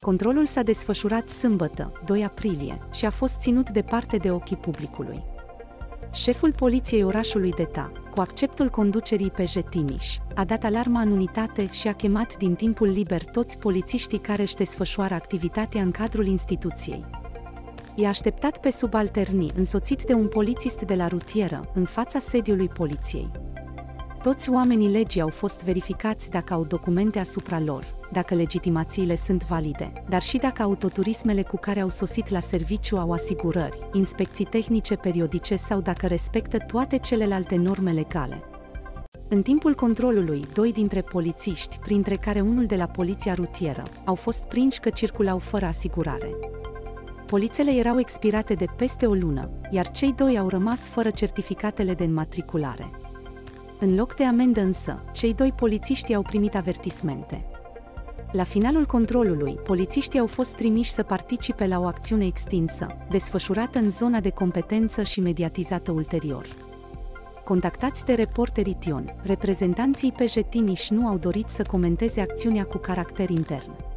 Controlul s-a desfășurat sâmbătă, 2 aprilie, și a fost ținut departe de ochii publicului. Șeful poliției orașului Deta, cu acceptul conducerii PJ Timiș, a dat alarma în unitate și a chemat din timpul liber toți polițiștii care își desfășoară activitatea în cadrul instituției. I-a așteptat pe subalterni, însoțit de un polițist de la rutieră, în fața sediului poliției. Toți oamenii legii au fost verificați dacă au documente asupra lor, dacă legitimațiile sunt valide, dar și dacă autoturismele cu care au sosit la serviciu au asigurări, inspecții tehnice periodice sau dacă respectă toate celelalte norme legale. În timpul controlului, doi dintre polițiști, printre care unul de la poliția rutieră, au fost prinși că circulau fără asigurare. Polițele erau expirate de peste o lună, iar cei doi au rămas fără certificatele de înmatriculare. În loc de amendă însă, cei doi polițiști au primit avertismente. La finalul controlului, polițiștii au fost trimiși să participe la o acțiune extinsă, desfășurată în zona de competență și mediatizată ulterior. Contactați de reporterii Tion, reprezentanții PJ Timiș nu au dorit să comenteze acțiunea cu caracter intern.